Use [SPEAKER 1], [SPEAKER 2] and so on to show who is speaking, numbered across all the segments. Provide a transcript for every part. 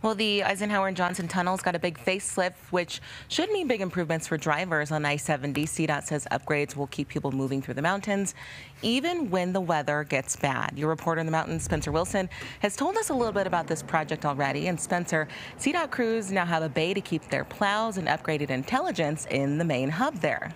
[SPEAKER 1] Well, the Eisenhower and Johnson tunnels got a big facelift, which should mean big improvements for drivers on I-70. CDOT says upgrades will keep people moving through the mountains, even when the weather gets bad. Your reporter in the mountains, Spencer Wilson, has told us a little bit about this project already. And Spencer, CDOT crews now have a bay to keep their plows and upgraded intelligence in the main hub there.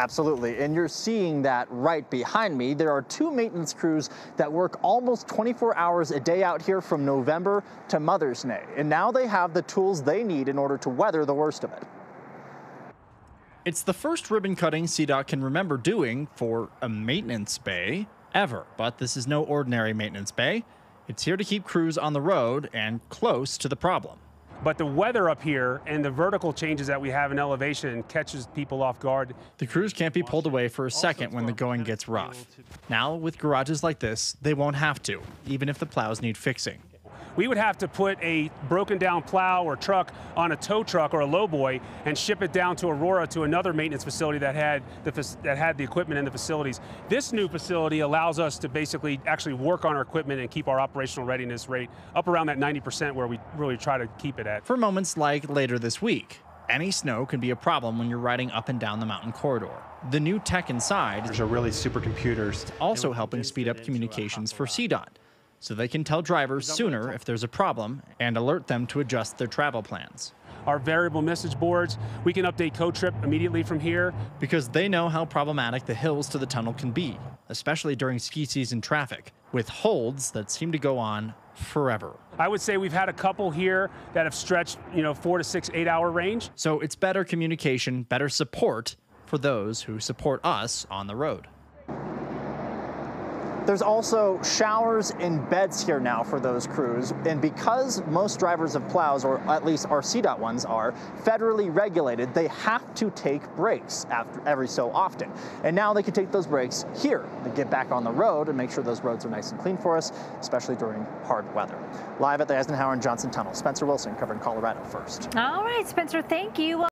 [SPEAKER 2] Absolutely, and you're seeing that right behind me. There are two maintenance crews that work almost 24 hours a day out here from November to Mother's Day, and now they have the tools they need in order to weather the worst of it.
[SPEAKER 3] It's the first ribbon cutting CDOT can remember doing for a maintenance bay ever, but this is no ordinary maintenance bay. It's here to keep crews on the road and close to the problem.
[SPEAKER 4] But the weather up here and the vertical changes that we have in elevation catches people off guard.
[SPEAKER 3] The crews can't be pulled away for a second when the going gets rough. Now, with garages like this, they won't have to, even if the plows need fixing
[SPEAKER 4] we would have to put a broken down plow or truck on a tow truck or a lowboy and ship it down to Aurora to another maintenance facility that had the that had the equipment in the facilities. This new facility allows us to basically actually work on our equipment and keep our operational readiness rate up around that 90% where we really try to keep it at.
[SPEAKER 3] For moments like later this week, any snow can be a problem when you're riding up and down the mountain corridor. The new tech inside
[SPEAKER 5] are really supercomputers.
[SPEAKER 3] also helping speed up communications for CDOT so they can tell drivers sooner if there's a problem and alert them to adjust their travel plans.
[SPEAKER 4] Our variable message boards, we can update CoTrip immediately from here.
[SPEAKER 3] Because they know how problematic the hills to the tunnel can be, especially during ski season traffic, with holds that seem to go on forever.
[SPEAKER 4] I would say we've had a couple here that have stretched, you know, four to six, eight hour range.
[SPEAKER 3] So it's better communication, better support for those who support us on the road.
[SPEAKER 2] There's also showers and beds here now for those crews. And because most drivers of plows, or at least our CDOT ones are, federally regulated, they have to take breaks after every so often. And now they can take those breaks here to get back on the road and make sure those roads are nice and clean for us, especially during hard weather. Live at the Eisenhower and Johnson Tunnel, Spencer Wilson covering Colorado first.
[SPEAKER 6] All right, Spencer, thank you.